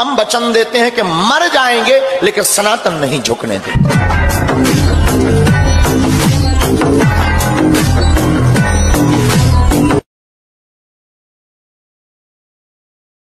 हम वचन देते हैं कि मर जाएँगे लेकिन सनातन नहीं झुकने देते।